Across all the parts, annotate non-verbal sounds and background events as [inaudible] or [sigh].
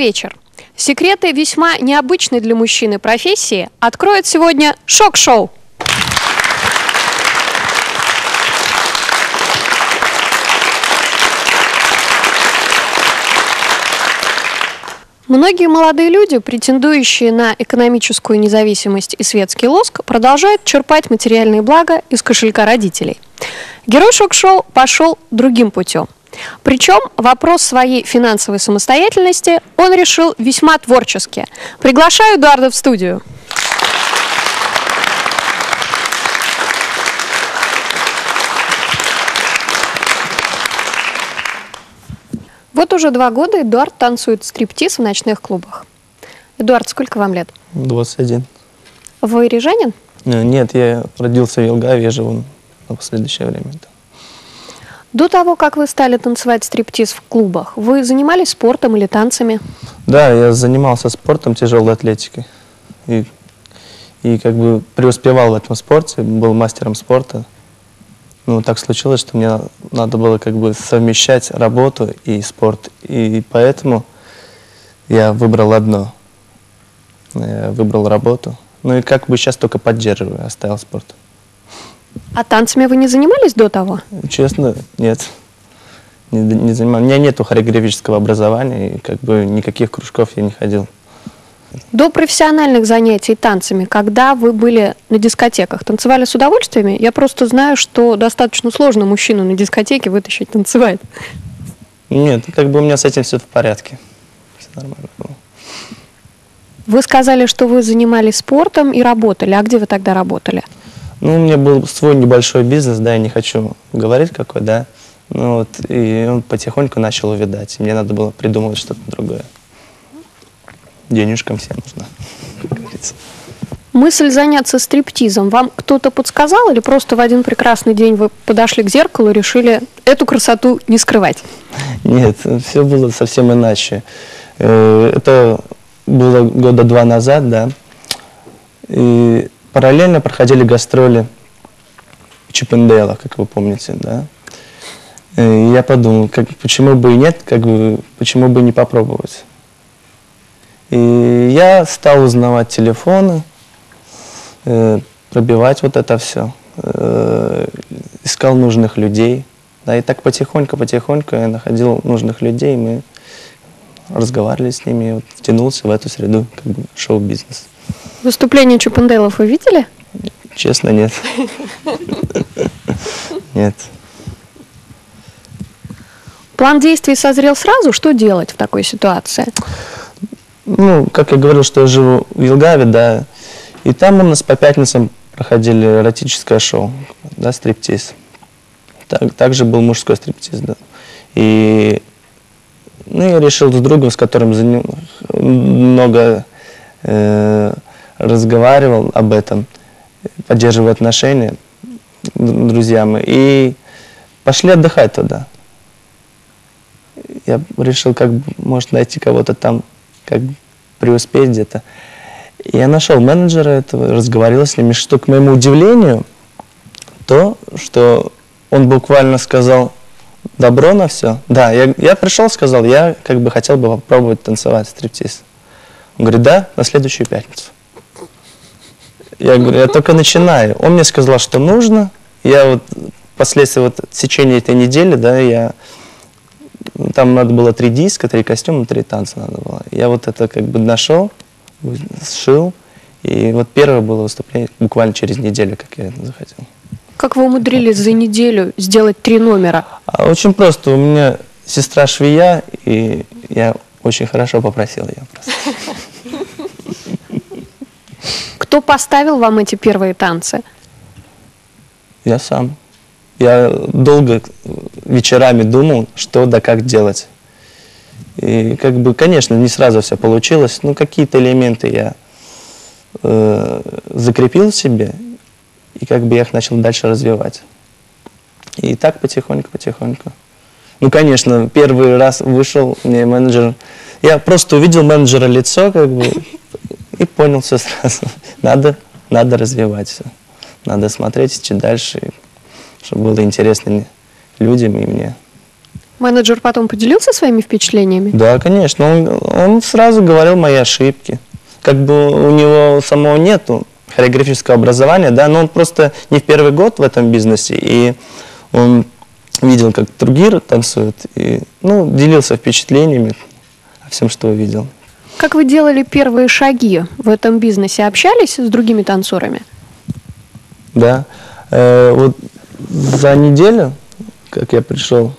вечер. Секреты весьма необычной для мужчины профессии откроет сегодня шок-шоу. Многие молодые люди, претендующие на экономическую независимость и светский лоск, продолжают черпать материальные блага из кошелька родителей. Герой шок-шоу пошел другим путем. Причем вопрос своей финансовой самостоятельности он решил весьма творчески. Приглашаю Эдуарда в студию. Вот уже два года Эдуард танцует стриптиз в ночных клубах. Эдуард, сколько вам лет? 21. Вы рижанин? Э, Нет, я родился в Елгаве, я живу на последующее время. там. До того, как вы стали танцевать стриптиз в клубах, вы занимались спортом или танцами? Да, я занимался спортом, тяжелой атлетикой. И, и как бы преуспевал в этом спорте, был мастером спорта. Ну, так случилось, что мне надо было как бы совмещать работу и спорт. И поэтому я выбрал одно. Я выбрал работу. Ну и как бы сейчас только поддерживаю, оставил спорт. А танцами вы не занимались до того? Честно, нет. Не, не занимаюсь. У меня нету хореографического образования, и как бы никаких кружков я не ходил. До профессиональных занятий танцами, когда вы были на дискотеках, танцевали с удовольствиями? Я просто знаю, что достаточно сложно мужчину на дискотеке вытащить танцевать. Нет, как бы у меня с этим все в порядке. Все нормально было. Вы сказали, что вы занимались спортом и работали. А где вы тогда работали? Ну, у меня был свой небольшой бизнес, да, я не хочу говорить какой, да. Ну вот, и он потихоньку начал увядать. и Мне надо было придумывать что-то другое. Денежкам всем нужна, как говорится. Мысль заняться стриптизом вам кто-то подсказал или просто в один прекрасный день вы подошли к зеркалу и решили эту красоту не скрывать? Нет, все было совсем иначе. Э, Это было года два назад, да. И параллельно проходили гастроли в Чиппендейлах, как вы помните, да. Э, И я подумал, как, почему бы и нет, как бы, почему бы не попробовать. И я стал узнавать телефоны, э, пробивать вот это все, искал нужных людей. Да, и так потихоньку-потихоньку я находил нужных людей, мы разговаривали с ними, вот втянулся в эту среду, как бы шоу-бизнес. Выступление Чупенделов вы видели? Честно, нет. Нет. План действий созрел сразу. Что делать в такой ситуации? Ну, как я говорил, что я живу в Елгаве, да, и там у нас по пятницам проходили эротическое шоу, да, стриптиз. Так, также был мужской стриптиз, да. И ну, я решил с другом, с которым много э, разговаривал об этом, поддерживаю отношения, д- друзья мы, и пошли отдыхать туда. Я решил, как может, найти кого-то там, как преуспеть где-то. Я нашел менеджера этого, разговаривал с ним, и что, к моему удивлению, то, что он буквально сказал добро на все. Да, я, я пришел, сказал, я как бы хотел бы попробовать танцевать стриптиз. Он говорит, да, на следующую пятницу. Я говорю, я только начинаю. Он мне сказал, что нужно. Я вот впоследствии вот в течение этой недели, да, я там надо было три диска, три костюма, три танца надо было. Я вот это как бы нашел, сшил. И вот первое было выступление буквально через неделю, как я захотел. Как вы умудрились за неделю сделать три номера? А Очень просто. У меня сестра швея, и я очень хорошо попросил ее просто. Кто поставил вам эти первые танцы? Я сам. Я долго вечерами думал, что да как делать. И как бы, конечно, не сразу все получилось, но какие-то элементы я э, закрепил в себе, и как бы я их начал дальше развивать. И так потихоньку-потихоньку. Ну, конечно, первый раз вышел мне менеджер, я просто увидел менеджера лицо, как бы, и понял все сразу. [laughs] Надо, надо развивать все. Надо смотреть, чуть дальше, чтобы было интересно людям и мне. Менеджер потом поделился своими впечатлениями? Да, конечно. Он, он сразу говорил мои ошибки. Как бы у него самого нету хореографического образования, да, но он просто не в первый год в этом бизнесе, и он видел, как другие танцуют, и, ну, делился впечатлениями о всем, что увидел. Как вы делали первые шаги в этом бизнесе? Общались с другими танцорами? Да. Э, вот за неделю, как я пришел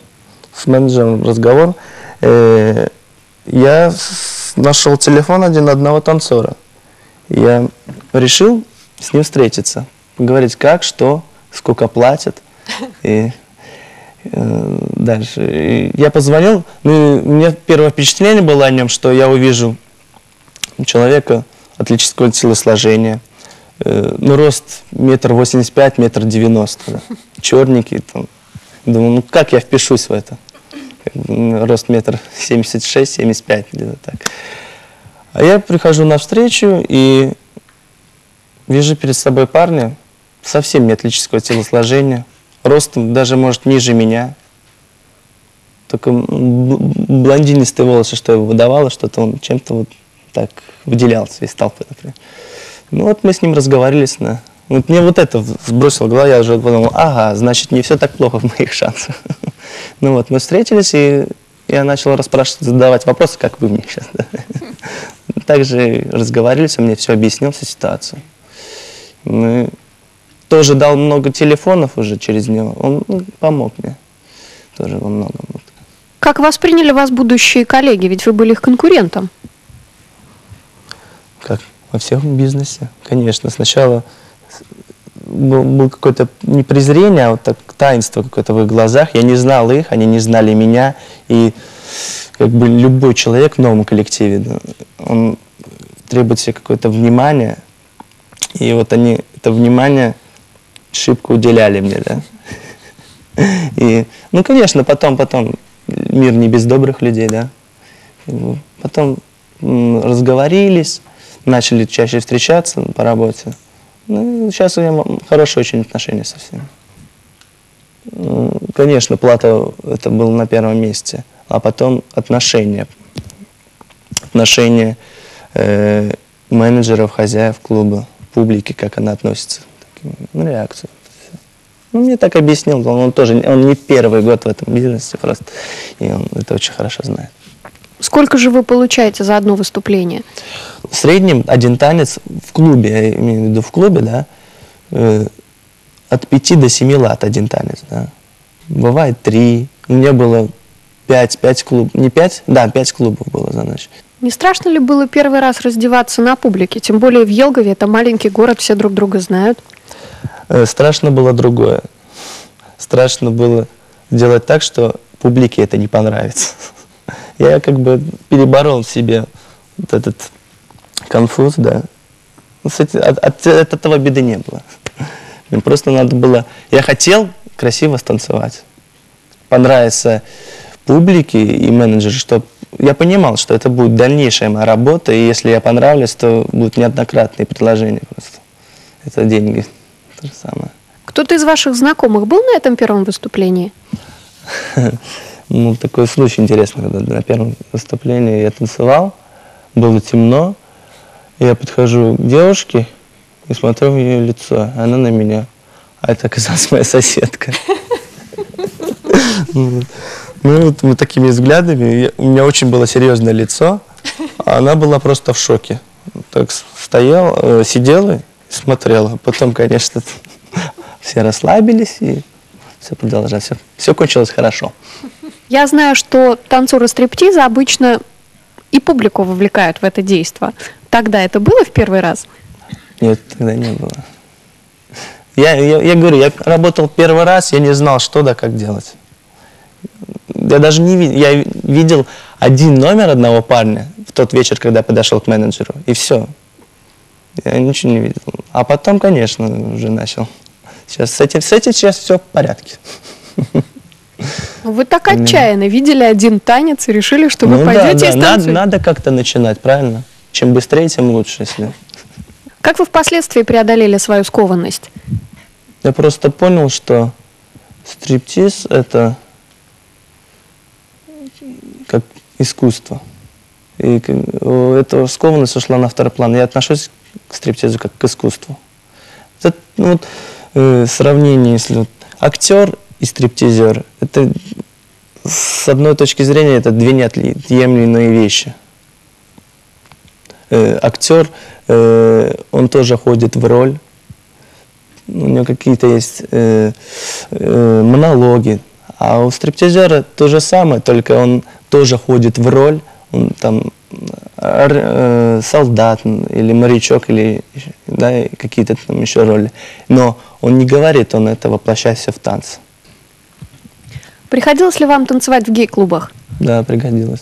с менеджером в разговор, э, я нашел телефон один одного танцора. Я решил с ним встретиться, поговорить как, что, сколько платят [laughs] и э, дальше. И я позвонил, ну, у меня первое впечатление было о нем, что я увижу у человека атлетического телосложения. Э, ну, рост метр восемьдесят пять, метр девяносто. Черненький там. Думаю, ну как я впишусь в это? Ну, рост метр семьдесят шесть, семьдесят пять, где-то так. А я прихожу на встречу и вижу перед собой парня совсем не атлетического телосложения, ростом даже, может, ниже меня. Только блондинистые волосы, что его выдавало, что-то он чем-то вот так выделялся из толпы, например. Ну вот мы с ним разговаривались на... Вот мне вот это сбросило глаза, я уже подумал, ага, значит, не все так плохо в моих шансах. [laughs] Ну вот, мы встретились, и я начал расспрашивать, задавать вопросы, как вы мне сейчас. [laughs] Также разговаривались, он мне все объяснил, всю ситуацию. Мы тоже дал много телефонов уже через него. Он ну, помог мне тоже во многом. Как восприняли вас будущие коллеги? Ведь вы были их конкурентом. Как? Во всем бизнесе, конечно. Сначала был, был какое-то не презрение, а вот так таинство какое-то в их глазах. Я не знал их, они не знали меня. И как бы любой человек в новом коллективе, он требует себе какое-то внимание. И вот они это внимание шибко уделяли мне, да. И, ну, конечно, потом, потом, мир не без добрых людей, да. Потом разговорились, начали чаще встречаться по работе. Ну, сейчас у меня хорошие очень отношения со всеми. Конечно, плата это было на первом месте, а потом отношения. Отношения э, менеджеров, хозяев клуба, публики, как она относится. Ну, реакцию. Ну, мне так объяснил, он тоже, он не первый год в этом бизнесе просто, и он это очень хорошо знает. Сколько же вы получаете за одно выступление? В среднем один танец в клубе, я имею в виду в клубе, да, э, от 5 до 7 лат один танец, да. Бывает три. У меня было 5, 5 клубов. Не пять, Да, пять клубов было за ночь. Не страшно ли было первый раз раздеваться на публике? Тем более в Елгове, это маленький город, все друг друга знают. Э, страшно было другое. Страшно было делать так, что публике это не понравится я как бы переборол в себе вот этот конфуз, да. Ну, кстати, от, от, от этого беды не было. [laughs] Мне просто надо было... Я хотел красиво станцевать, понравиться публике и менеджеру, чтобы я понимал, что это будет дальнейшая моя работа, и если я понравлюсь, то будут неоднократные предложения просто. Это деньги, то же самое. Кто-то из ваших знакомых был на этом первом выступлении? [laughs] Ну, такой случай интересный, когда на первом выступлении я танцевал, было темно, я подхожу к девушке и смотрю в ее лицо, она на меня. А это оказалась моя соседка. [laughs] Ну, вот мы такими взглядами. У меня очень было серьезное лицо, а она была просто в шоке. Так стояла, э, сидела и смотрела. Потом, конечно, [laughs] все расслабились и все продолжалось, все, все кончилось хорошо. Я знаю, что танцоры стриптиза обычно и публику вовлекают в это действие. Тогда это было в первый раз? Нет, тогда не было. Я, я, я говорю, я работал первый раз, я не знал, что да, как делать. Я даже не видел, я видел один номер одного парня в тот вечер, когда подошел к менеджеру, и все. Я ничего не видел. А потом, конечно, уже начал. Сейчас с этим, с этим сейчас все в порядке. Вы так отчаянно видели один танец и решили, что вы ну, пойдете да, да. Надо, надо как-то начинать, правильно? Чем быстрее, тем лучше, если. Как вы впоследствии преодолели свою скованность? Я просто понял, что стриптиз это как искусство. И эта скованность ушла на второй план. Я отношусь к стриптизу как к искусству. Это, ну, вот, э, сравнение, если вот актер и стриптизер, это с одной точки зрения это две неотъемлемые вещи. Э, актер, э, он тоже ходит в роль, у него какие-то есть э, э, монологи, а у стриптизера то же самое, только он тоже ходит в роль, он там солдат или морячок или да, какие-то там еще роли, но он не говорит, он это воплощается в танце. Приходилось ли вам танцевать в гей-клубах? Да, пригодилось.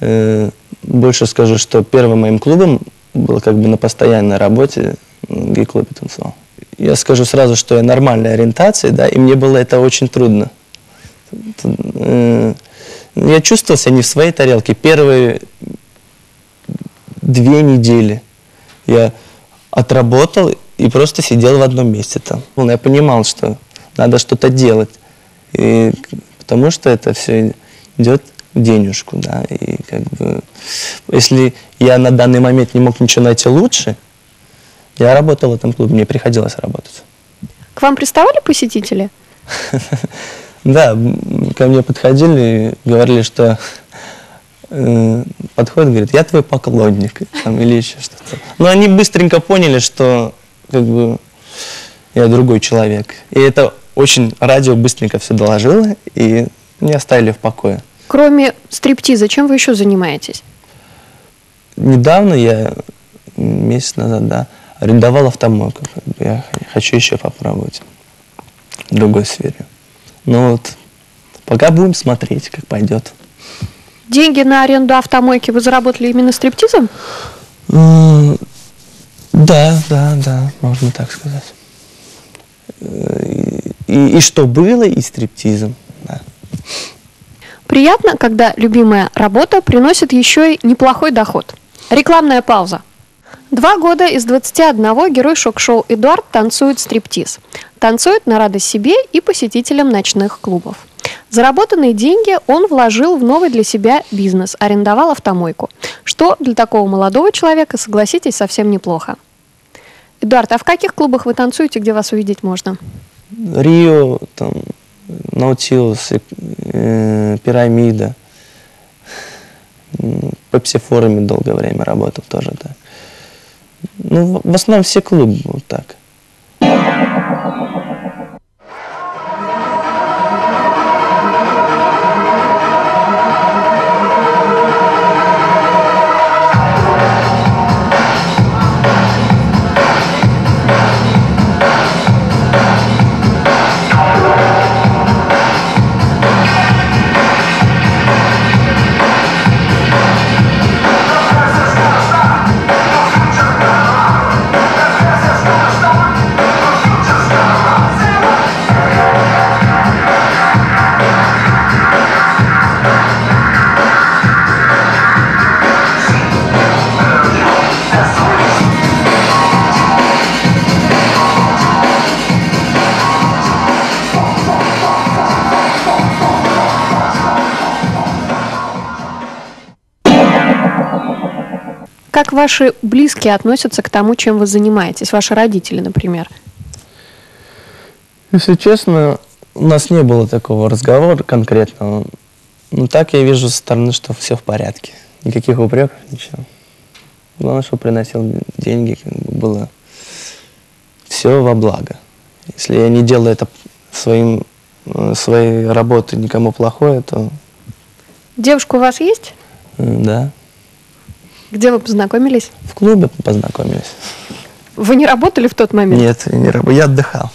Э, Больше скажу, что первым моим клубом был как бы на постоянной работе гей-клубе танцевал. Я скажу сразу, что я нормальной ориентации, да, и мне было это очень трудно. Э, Я чувствовал себя не в своей тарелке. Первые две недели я отработал и просто сидел в одном месте там. Я понимал, что надо что-то делать. И, потому что это все идет в денежку, да. И как бы, если я на данный момент не мог ничего найти лучше, я работал в этом клубе, мне приходилось работать. К вам приставали посетители? [laughs] Да, ко мне подходили и говорили, что э, подходит, говорит, я твой поклонник, там, или еще что-то. Но они быстренько поняли, что как бы я другой человек. И это очень радио быстренько все доложило, и не оставили в покое. Кроме стриптиза, чем вы еще занимаетесь? Недавно я, месяц назад, да, арендовал автомойку. Я хочу еще попробовать в другой сфере. Ну вот, пока будем смотреть, как пойдет. Деньги на аренду автомойки вы заработали именно стриптизом? Да, да, да, можно так сказать. Э, И, и что было, и стриптизом. Да. Приятно, когда любимая работа приносит еще и неплохой доход. Рекламная пауза. Два года из 21 герой шок-шоу Эдуард танцует стриптиз. Танцует на радость себе и посетителям ночных клубов. Заработанные деньги он вложил в новый для себя бизнес, арендовал автомойку. Что для такого молодого человека, согласитесь, совсем неплохо. Эдуард, а в каких клубах вы танцуете, где вас увидеть можно? Рио, там, Наутилус, э, Пирамида. По психофоруме долгое время работал тоже, да. Ну, в основном все клубы вот так. Ваши близкие относятся к тому, чем вы занимаетесь? Ваши родители, например. Если честно, у нас не было такого разговора конкретного. Ну, так я вижу со стороны, что все в порядке. Никаких упреков, ничего. Главное, что приносил деньги, было все во благо. Если я не делаю это своим, э, своей работой никому плохое, то Девушка у вас есть? да. Где вы познакомились? В клубе познакомились. Вы не работали в тот момент? Нет, я не раб- я отдыхал.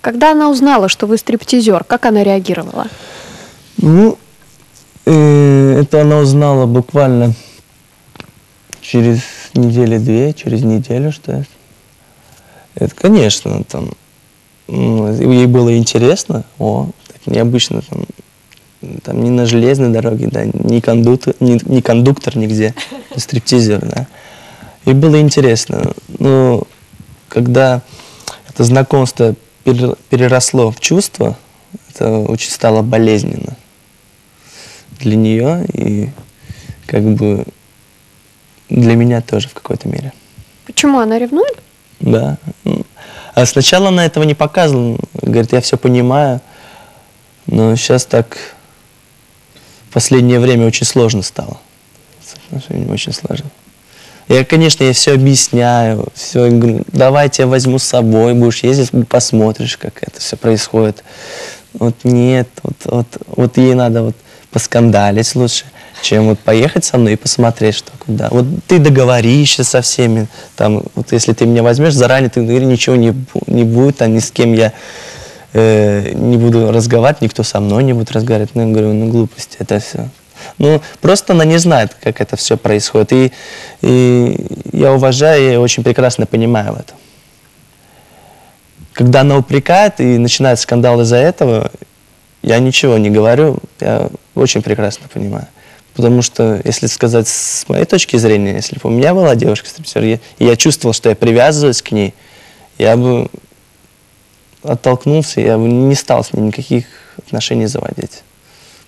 Когда она узнала, что вы стриптизер, как она реагировала? Ну, э, это она узнала буквально через недели-две, через неделю, что это. Это, конечно, там, ну, ей было интересно, о, так необычно, там, там не на железной дороге, да, не кондуктор, не, не кондуктор нигде, [laughs] а стриптизер, да. И было интересно. Но когда это знакомство пере- переросло в чувство, это очень стало болезненно. для нее и как бы для меня тоже в какой-то мере. Почему она ревнует? Да. А сначала она этого не показывала. Говорит, я все понимаю. Но сейчас так последнее время очень сложно стало. Очень сложно. Я, конечно, я все объясняю, все, говорю, давайте я возьму с собой, будешь ездить, посмотришь, как это все происходит. Вот нет, вот, вот, вот ей надо вот поскандалить лучше, чем вот поехать со мной и посмотреть, что куда. Вот ты договоришься со всеми, там, вот если ты меня возьмешь, заранее ты говоришь, ничего не, не будет, а ни с кем я э, не буду разговаривать, никто со мной не будет разговаривать. Ну, я говорю, ну, глупости, это все. Ну, просто она не знает, как это все происходит. И, и я уважаю и очень прекрасно понимаю в этом. Когда она упрекает и начинает скандал из-за этого, я ничего не говорю, я очень прекрасно понимаю. Потому что, если сказать с моей точки зрения, если бы у меня была девушка и я чувствовал, что я привязываюсь к ней, я бы оттолкнулся, я бы не стал с ней никаких отношений заводить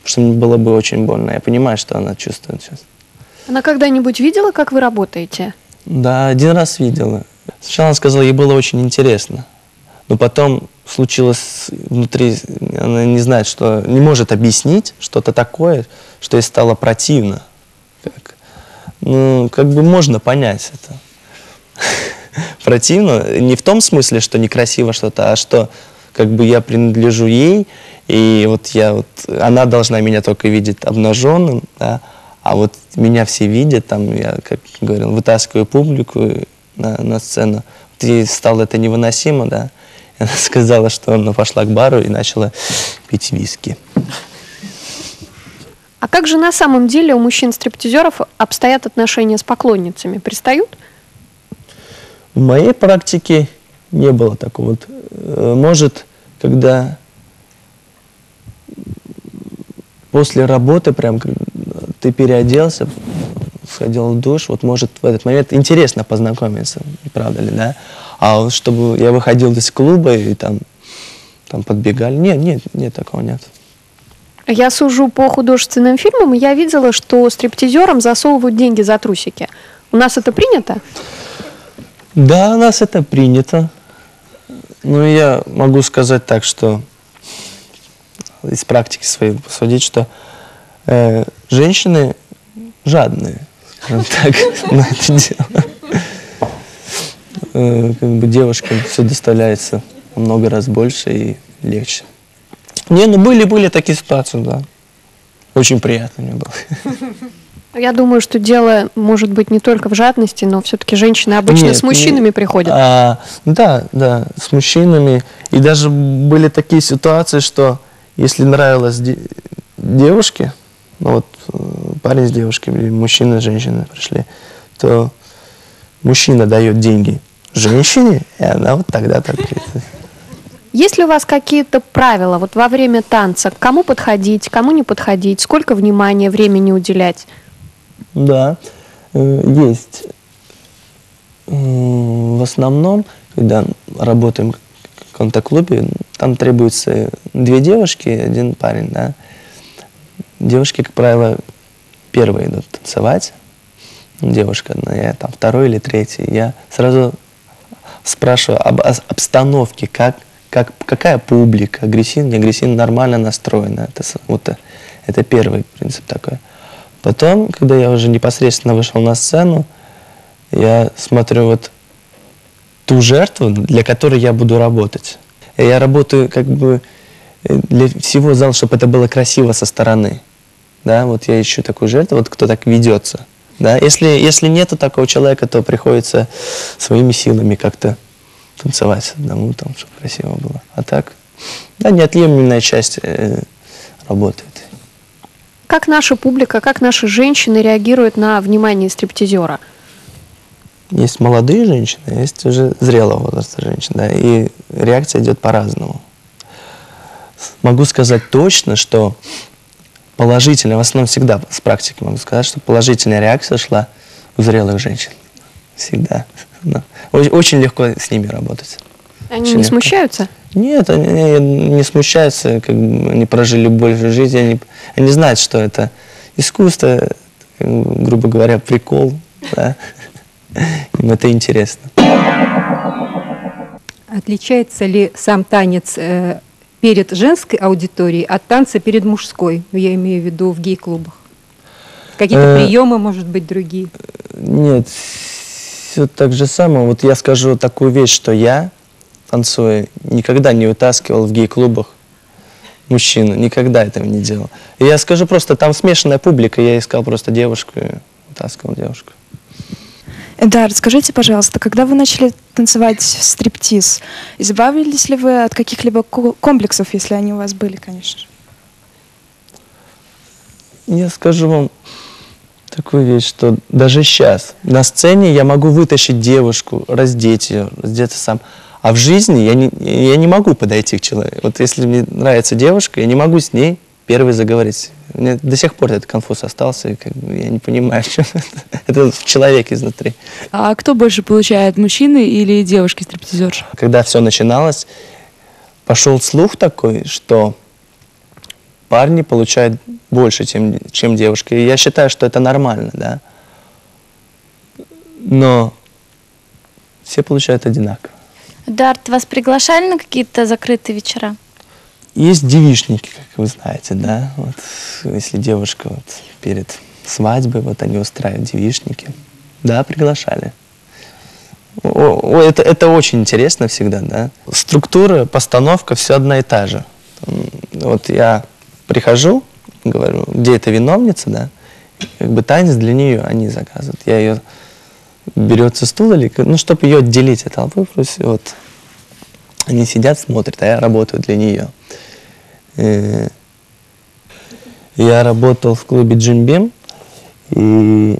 что мне было бы очень больно. Я понимаю, что она чувствует сейчас. Она когда-нибудь видела, как вы работаете? Да, один раз видела. Сначала она сказала, ей было очень интересно. Но потом случилось внутри, она не знает, что, не может объяснить что-то такое, что ей стало противно. Как, ну, как бы можно понять это. [laughs] Противно не в том смысле, что некрасиво что-то, а что как бы я принадлежу ей, и вот я вот, она должна меня только видеть обнаженным, да, а вот меня все видят, там, я, как говорил, вытаскиваю публику на, на сцену. Вот ей стало это невыносимо, да. И она [laughs] сказала, что она пошла к бару и начала пить виски. А как же на самом деле у мужчин-стриптизеров обстоят отношения с поклонницами? Пристают? В моей практике не было такого. Вот, э, может, когда после работы прям ты переоделся, сходил в душ, вот может в этот момент интересно познакомиться, правда ли, да? А вот чтобы я выходил из клуба и там, там подбегали, нет, нет, нет, такого нет. Я сужу по художественным фильмам, и я видела, что стриптизерам засовывают деньги за трусики. У нас это принято? Да, у нас это принято. Ну, я могу сказать так, что из практики своей посудить, что э, женщины жадные, скажем [laughs] так, на это дело. Э, как бы девушкам все доставляется много раз больше и легче. Не, ну были-были такие ситуации, да. Очень приятно мне было. [laughs] Я думаю, что дело может быть не только в жадности, но все-таки женщины обычно Нет, с мужчинами не, приходят. А, да, да, с мужчинами. И даже были такие ситуации, что если нравилось де девушке, ну вот э, парень с девушкой или мужчина с женщиной пришли, то мужчина дает деньги женщине, и она вот тогда так... Есть ли у вас какие-то правила вот во время танца? Кому подходить, кому не подходить, сколько внимания, времени уделять? Да, э, есть. В основном, когда работаем каком-то клубе, там требуется две девушки один парень, да. Девушки, как правило, первые идут танцевать. Девушка одна, я там второй или третий. Я сразу спрашиваю об обстановке, как, как, какая публика, агрессивно, не агрессивно, нормально настроена. Это, вот, это первый принцип такой. Потом, когда я уже непосредственно вышел на сцену, я смотрю вот ту жертву, для которой я буду работать. Я работаю как бы э, для всего зала, чтобы это было красиво со стороны. Да, вот я ищу такую жертву, вот кто так ведется. Да, если, если нету такого человека, то приходится своими силами как-то танцевать одному, там, чтобы красиво было. А так, да, неотъемлемая часть э, работает. Как наша публика, как наши женщины реагируют на внимание стриптизера? Есть молодые женщины, есть уже зрелого возраста женщины, да, и реакция идет по-разному. Могу сказать точно, что положительная, в основном всегда с практики могу сказать, что положительная реакция шла у зрелых женщин. Всегда. Очень легко с ними работать. Они не смущаются? Нет, они не смущаются, как бы они прожили больше жизни, они, они знают, что это искусство, грубо говоря, прикол, да? им это интересно. Отличается ли сам танец э, перед женской аудиторией от танца перед мужской? Я имею в виду в гей-клубах. Какие-то э, приемы, может быть, другие? Нет, все так же самое. Вот я скажу такую вещь, что я, танцуя, никогда не вытаскивал в гей-клубах мужчину, никогда этого не делал. И я скажу просто, там смешанная публика, я искал просто девушку, и вытаскивал девушку. Да, расскажите, пожалуйста, когда вы начали танцевать стриптиз, избавились ли вы от каких-либо комплексов, если они у вас были, конечно же? Я скажу вам такую вещь, что даже сейчас на сцене я могу вытащить девушку, раздеть ее, раздеться сам. А в жизни я не, я не могу подойти к человеку. Вот если мне нравится девушка, я не могу с ней первый заговорить. У меня до сих пор этот конфуз остался, и как бы я не понимаю, [laughs] что это. Это в человеке изнутри. А кто больше получает, мужчины или девушки-стриптизерши? Когда все начиналось, пошел слух такой, что парни получают больше, чем, чем девушки. И я считаю, что это нормально, да. Но все получают одинаково. Дарт, вас приглашали на какие-то закрытые вечера? Есть девишники, как вы знаете, да. Вот, если девушка вот перед свадьбой, вот они устраивают девишники. Да, приглашали. О, это, это очень интересно всегда, да. Структура, постановка, все одна и та же. Вот я прихожу, говорю, где эта виновница, да, как бы танец для нее они заказывают. Я ее берется стул или, ну, чтобы ее отделить от толпы, вот, они сидят, смотрят, а я работаю для нее. И я работал в клубе Джимбим, и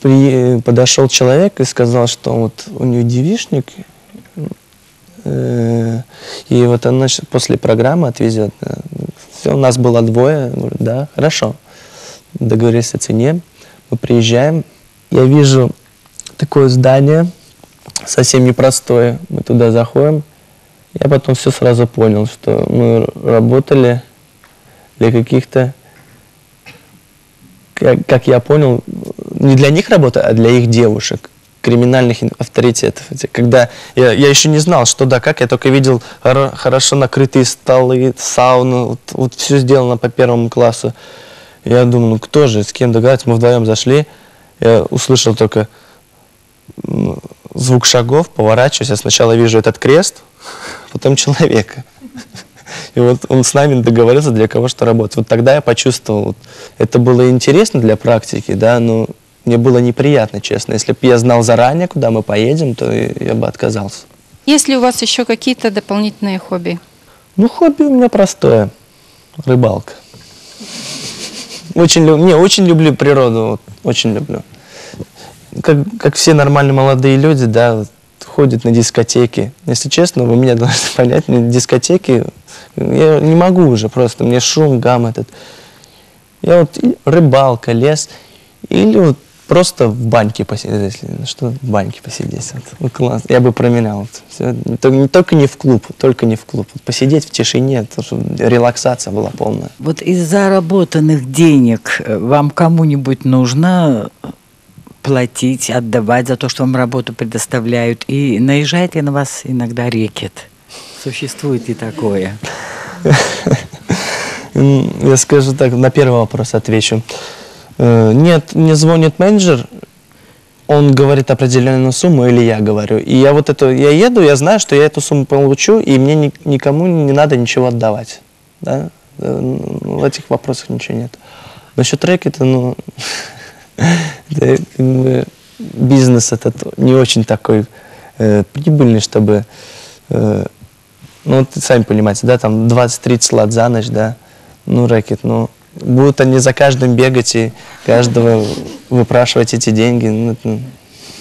при, подошел человек и сказал, что вот у нее девишник, э, и вот она после программы отвезет. Все, у нас было двое. Говорю, да, хорошо. Договорились о цене. Мы приезжаем. Я вижу такое здание, совсем непростое. Мы туда заходим. Я потом все сразу понял, что мы работали для каких-то, как, как я понял, не для них работа, а для их девушек криминальных авторитетов. Когда я, я еще не знал, что да, как, я только видел хорошо накрытые столы, сауну, вот, вот все сделано по первому классу. Я думаю, ну кто же, с кем договориться, мы вдвоем зашли, я услышал только звук шагов, поворачиваюсь, я сначала вижу этот крест, [laughs] потом человека. [laughs] И вот он с нами договорился, для кого что работать. Вот тогда я почувствовал, вот, это было интересно для практики, да, но мне было неприятно, честно. Если бы я знал заранее, куда мы поедем, то я бы отказался. Есть ли у вас еще какие-то дополнительные хобби? Ну, хобби у меня простое. Рыбалка. Очень, не, очень люблю природу, вот, очень люблю. Как, как все нормальные молодые люди, да, вот, ходят на дискотеки. Если честно, вы меня [laughs] должны понять, на дискотеки я не могу уже просто, мне шум, гам этот. Я вот рыбалка, лес, или вот Просто в баньке посидеть, ну, что, в баньке посидеть. Вот, вот класс. Я бы променял. Вот, все. Только, не только не в клуб, только не в клуб. Вот, посидеть в тишине, то, чтобы релаксация была полная. Вот из заработанных денег э, вам кому-нибудь нужно платить, отдавать за то, что вам работу предоставляют? И наезжает ли на вас иногда рекет? Существует и такое? [laughs] Я скажу так, на первый вопрос отвечу. Э, нет, мне звонит менеджер, он говорит определенную сумму, или я говорю. И я вот это, я еду, я знаю, что я эту сумму получу, и мне ни, никому не надо ничего отдавать. Да? Э, ну, в этих вопросах ничего нет. Насчет рэкета, ну, [laughs] это, бы, бизнес этот не очень такой э, прибыльный, чтобы, ну, сами понимаете, да, там 20-30 лат за ночь, да, ну, рэкет, ну, будут они за каждым бегать и каждого выпрашивать эти деньги. Ну,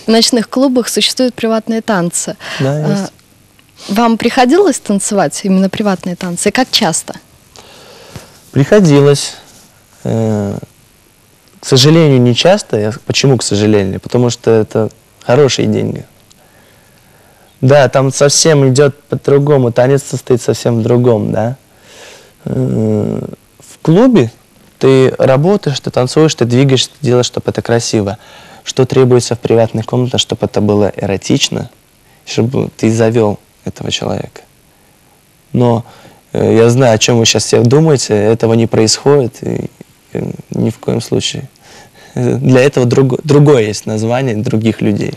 В ночных клубах существуют приватные танцы. Да, а, есть. Вам приходилось танцевать именно приватные танцы? И как часто? Приходилось. Э, к сожалению, не часто. Почему к сожалению? Потому что это хорошие деньги. Да, там совсем идет по-другому, танец состоит совсем в другом, да. Э, В клубе ты работаешь, ты танцуешь, ты двигаешься, ты делаешь, чтобы это красиво. Что требуется в приватных комнатах, чтобы это было эротично, чтобы ты завел этого человека. Но э, я знаю, о чем вы сейчас все думаете, этого не происходит, и, э, ни в коем случае. Для этого друго- другое есть название других людей.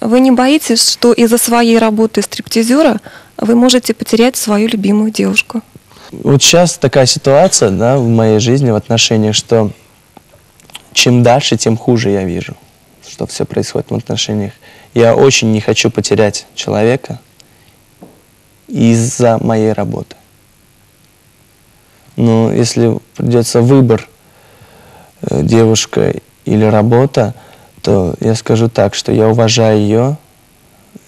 Вы не боитесь, что из-за своей работы стриптизера вы можете потерять свою любимую девушку? Вот сейчас такая ситуация, да, в моей жизни, в отношениях, что чем дальше, тем хуже я вижу, что все происходит в отношениях. Я очень не хочу потерять человека из-за моей работы. Но если придется выбор, э, девушка или работа, то я скажу так, что я уважаю ее,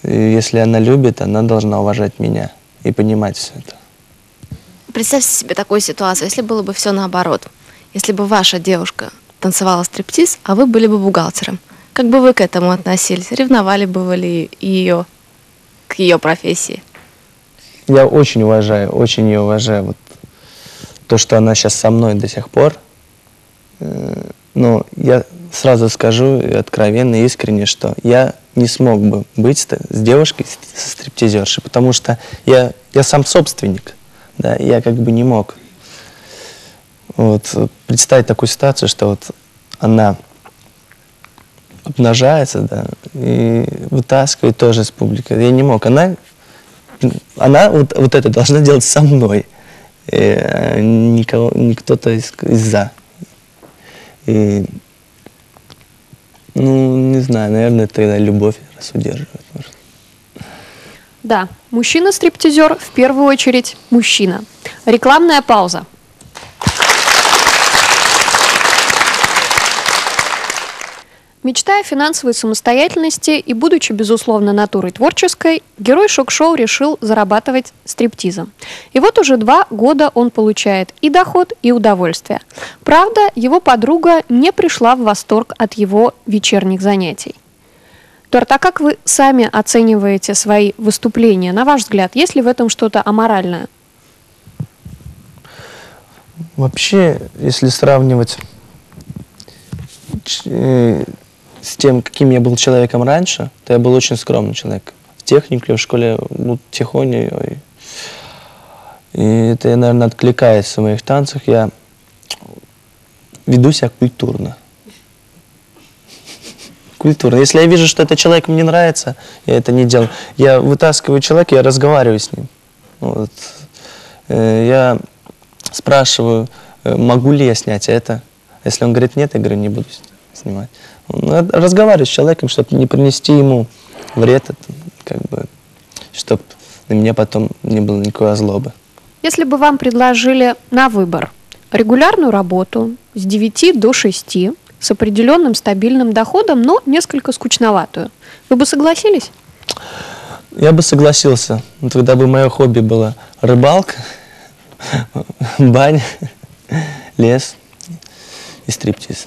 и если она любит, она должна уважать меня и понимать все это. Представьте себе такую ситуацию, если было бы все наоборот. Если бы ваша девушка танцевала стриптиз, а вы были бы бухгалтером. Как бы вы к этому относились? Ревновали бы вы ли ее к ее профессии? Я очень уважаю, очень ее уважаю. Вот то, что она сейчас со мной до сих пор. Э, Но я сразу скажу откровенно, и искренне, что я не смог бы быть с, девушкой, со стриптизершей, потому что я, я сам собственник, да, и я как бы не мог вот, представить такую ситуацию, что вот она обнажается, да, и вытаскивает тоже с публики. Я не мог. Она она вот, вот это должна делать со мной. Э, никого, не кто-то из, из-за. И, ну, не знаю, наверное, тогда любовь раз удерживает. может. Да, мужчина-стриптизер в первую очередь мужчина. Рекламная пауза. Мечтая о финансовой самостоятельности и будучи, безусловно, натурой творческой, герой шок-шоу решил зарабатывать стриптизом. И вот уже два года он получает и доход, и удовольствие. Правда, его подруга не пришла в восторг от его вечерних занятий. Торт, а как вы сами оцениваете свои выступления? На ваш взгляд, есть ли в этом что-то аморальное? Вообще, если сравнивать э, с тем, каким я был человеком раньше, то я был очень скромный человек. В технике, в школе был тихоней. ой. И это, наверное, откликается в моих танцах. Я веду себя культурно. Культурно. Если я вижу, что этот человек мне нравится, я это не делаю. Я вытаскиваю человека, я разговариваю с ним. Вот. Э, Я спрашиваю, э, могу ли я снять это. Если он говорит нет, я говорю, не буду снимать. Ну, разговариваю с человеком, чтобы не принести ему вред, как бы, чтобы на меня потом не было никакой озлобы. Если бы вам предложили на выбор регулярную работу с 9 до 6 с определенным стабильным доходом, но несколько скучноватую, вы бы согласились? Я бы согласился. Но Тогда бы мое хобби было рыбалка, [laughs] баня, лес и стриптиз.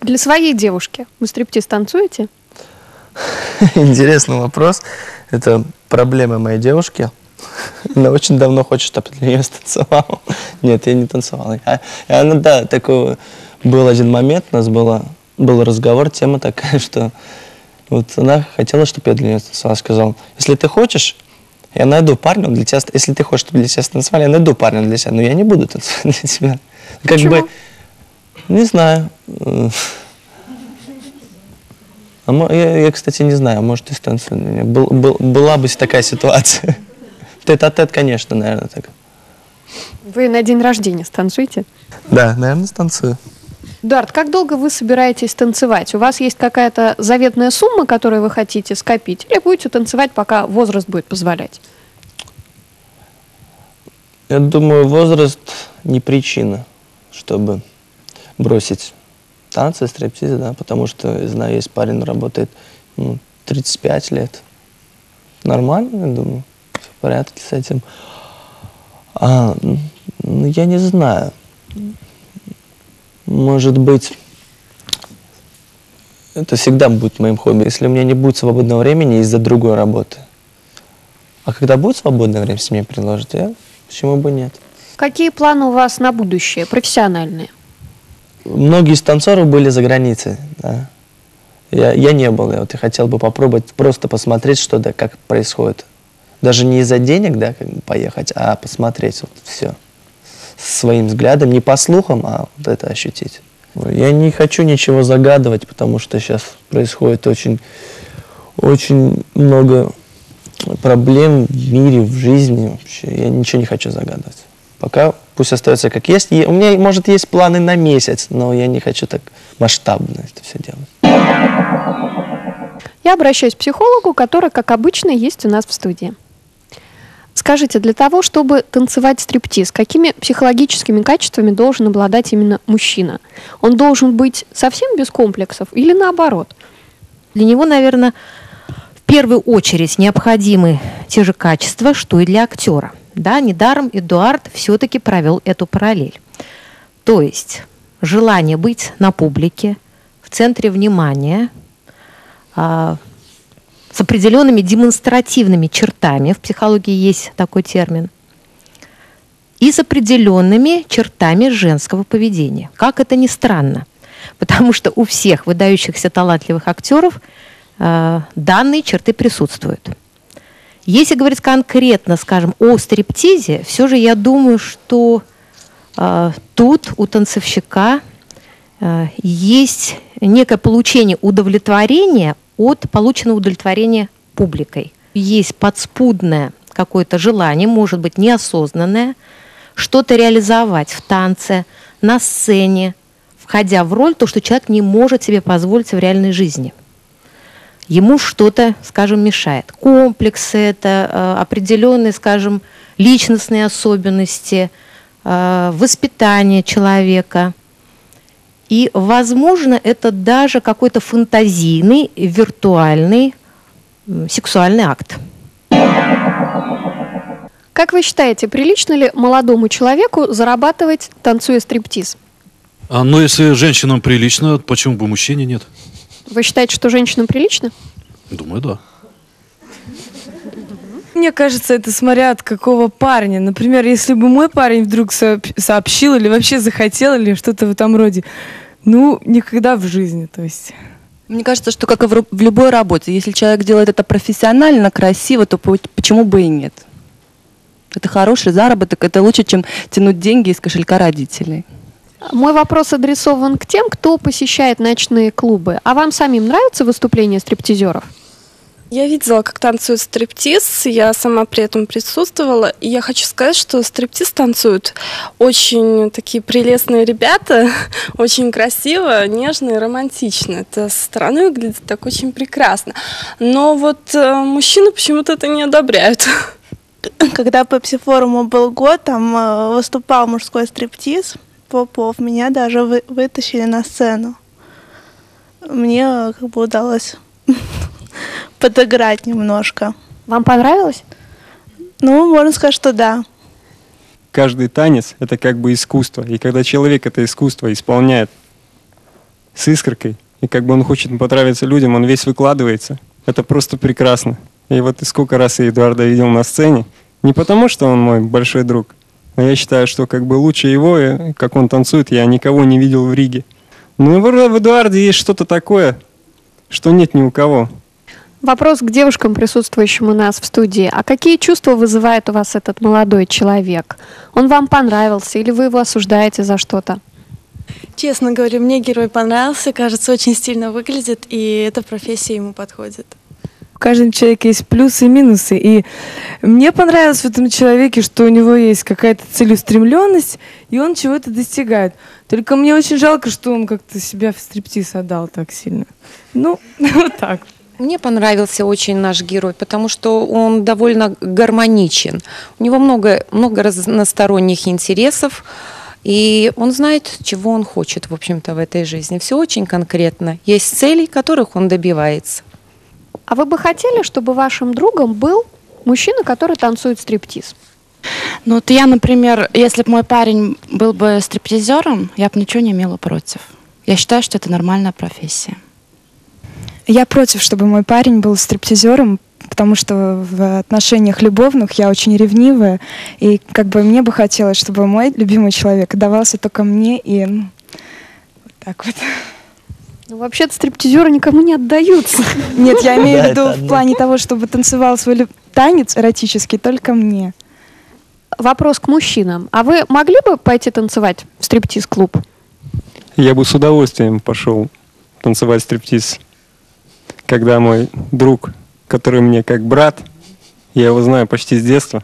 Для своей девушки вы стриптиз танцуете? [laughs] Интересный вопрос. Это проблема моей девушки. [laughs] Она очень давно хочет, чтобы я для нее станцевал. [laughs] Нет, я не танцевал. А- И она, да, такой был один момент, у нас было, был разговор, тема такая, [laughs] что вот она хотела, чтобы я для нее станцевал. Сказал, если ты хочешь, я найду парня для тебя, если ты хочешь, чтобы для тебя станцевали, я найду парня для тебя, но я не буду танцевать для тебя. Как Почему? бы, не знаю. А я, я, кстати, не знаю, может, и меня. Был- был- была бы такая ситуация. [laughs] Тет-а-тет, конечно, наверное, так. Вы на день рождения станцуете? Да, наверное, станцую. Эдуард, как долго вы собираетесь танцевать? У вас есть какая-то заветная сумма, которую вы хотите скопить? Или будете танцевать, пока возраст будет позволять? Я думаю, возраст не причина, чтобы бросить танцы, стриптиз, да, потому что, знаю, есть парень, работает ну, 35 лет. Нормально, я думаю, все в порядке с этим. А, ну, я не знаю. Может быть, это всегда будет моим хобби, если у меня не будет свободного времени из-за другой работы. А когда будет свободное время, если мне предложат, я почему бы нет. Какие планы у вас на будущее, профессиональные? Многие из танцоров были за границей, да. Я, я не был, я вот хотел бы попробовать просто посмотреть, что да, как происходит. Даже не из-за денег, да, как бы поехать, а посмотреть вот все. Своим взглядом, не по слухам, а вот это ощутить. Я не хочу ничего загадывать, потому что сейчас происходит очень, очень много проблем в мире, в жизни вообще. Я ничего не хочу загадывать. Пока пусть остается как есть. И у меня, может, есть планы на месяц, но я не хочу так масштабно это все делать. Я обращаюсь к психологу, который, как обычно, есть у нас в студии. Скажите, для того, чтобы танцевать стриптиз, какими психологическими качествами должен обладать именно мужчина? Он должен быть совсем без комплексов или наоборот? Для него, наверное, в первую очередь необходимы те же качества, что и для актера. Да, недаром Эдуард все-таки провел эту параллель. То есть желание быть на публике, в центре внимания, а, с определенными демонстративными чертами, в психологии есть такой термин, и с определенными чертами женского поведения. Как это ни странно, потому что у всех выдающихся талантливых актеров э, данные черты присутствуют. Если говорить конкретно, скажем, о стриптизе, все же я думаю, что э, тут у танцовщика э, есть некое получение удовлетворения от полученного удовлетворения публикой. Есть подспудное какое-то желание, может быть, неосознанное, что-то реализовать в танце, на сцене, входя в роль, то, что человек не может себе позволить в реальной жизни. Ему что-то, скажем, мешает. Комплексы это э, определенные, скажем, личностные особенности, э, воспитание человека – и, возможно, это даже какой-то фантазийный, виртуальный сексуальный акт. Как вы считаете, прилично ли молодому человеку зарабатывать, танцуя стриптиз? А, но если женщинам прилично, почему бы мужчине нет? Вы считаете, что женщинам прилично? Думаю, да. Мне кажется, это смотря от какого парня. Например, если бы мой парень вдруг сообщил или вообще захотел, или что-то в этом роде, ну, никогда в жизни, то есть... Мне кажется, что как и в, в любой работе, если человек делает это профессионально, красиво, то почему бы и нет? Это хороший заработок, это лучше, чем тянуть деньги из кошелька родителей. Мой вопрос адресован к тем, кто посещает ночные клубы. А вам самим нравятся выступления стриптизеров? Я видела, как танцуют стриптиз, я сама при этом присутствовала, и я хочу сказать, что стриптиз танцуют очень такие прелестные ребята, [laughs] очень красиво, нежно и романтично. Это со стороны выглядит так очень прекрасно. Но вот э, мужчины почему-то это не одобряют. [laughs] Когда по психфоруму был год, там э, выступал мужской стриптиз, Попов, меня даже вы, вытащили на сцену. Мне э, как бы удалось [laughs] подыграть немножко. Вам понравилось? Ну, можно сказать, что да. Каждый танец — это как бы искусство. И когда человек это искусство исполняет с искоркой, и как бы он хочет понравиться людям, он весь выкладывается. Это просто прекрасно. И вот сколько раз я Эдуарда видел на сцене, не потому, что он мой большой друг, но я считаю, что как бы лучше его, и как он танцует, я никого не видел в Риге. Но в Эдуарде есть что-то такое, что нет ни у кого. Вопрос к девушкам, присутствующим у нас в студии. А какие чувства вызывает у вас этот молодой человек? Он вам понравился или вы его осуждаете за что-то? Честно говоря, мне герой понравился, кажется, очень стильно выглядит, и эта профессия ему подходит. У каждого человека есть плюсы и минусы. И мне понравилось в этом человеке, что у него есть какая-то целеустремленность, и он чего-то достигает. Только мне очень жалко, что он как-то себя в стриптиз отдал так сильно. Ну, [laughs] вот так. Мне понравился очень наш герой, потому что он довольно гармоничен. У него много, много разносторонних интересов, и он знает, чего он хочет, в общем-то, в этой жизни. Все очень конкретно. Есть цели, которых он добивается. А вы бы хотели, чтобы вашим другом был мужчина, который танцует стриптиз? Ну, вот я, например, если бы мой парень был бы стриптизером, я бы ничего не имела против. Я считаю, что это нормальная профессия. Я против, чтобы мой парень был стриптизером, потому что в отношениях любовных я очень ревнивая, и как бы мне бы хотелось, чтобы мой любимый человек давался только мне, и ну, вот так вот. Ну, вообще-то стриптизеры никому не отдаются. [laughs] Нет, я имею в виду в плане того, чтобы танцевал свой танец эротический только мне. Вопрос к мужчинам. А вы могли бы пойти танцевать в стриптиз-клуб? Я бы с удовольствием пошел танцевать стриптиз, когда мой друг, который мне как брат, я его знаю почти с детства,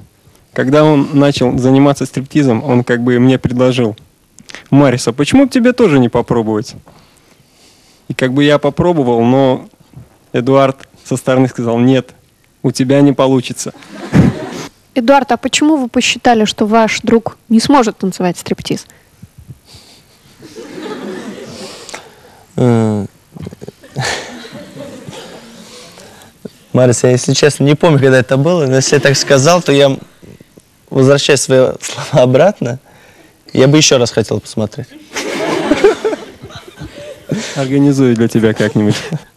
когда он начал заниматься стриптизом, он как бы мне предложил, Марис, а почему бы тебе тоже не попробовать? И как бы я попробовал, но Эдуард со стороны сказал, нет, у тебя не получится. Эдуард, а почему вы посчитали, что ваш друг не сможет танцевать стриптиз? Э, Марис, я, если честно, не помню, когда это было, но если я так сказал, то я возвращаю свои слова обратно. Я бы еще раз хотел посмотреть. Организую для тебя как-нибудь.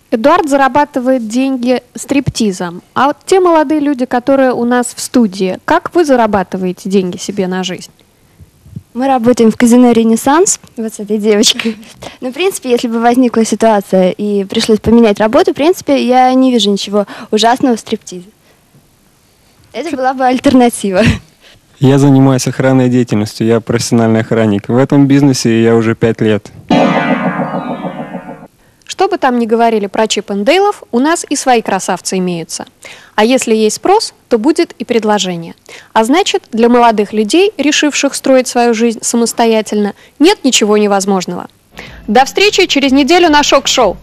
Эдуард зарабатывает деньги стриптизом. А вот те молодые люди, которые у нас в студии, как вы зарабатываете деньги себе на жизнь? Мы работаем в казино «Ренессанс», вот с этой девочкой. Но, в принципе, если бы возникла ситуация и пришлось поменять работу, в принципе, я не вижу ничего ужасного в стриптизе. Это была бы альтернатива. Я занимаюсь охранной деятельностью, я профессиональный охранник. В этом бизнесе я уже пять лет. Что бы там ни говорили про Чиппендейлов, у нас и свои красавцы имеются. А если есть спрос, то будет и предложение. А значит, для молодых людей, решивших строить свою жизнь самостоятельно, нет ничего невозможного. До встречи через неделю на Шок-шоу.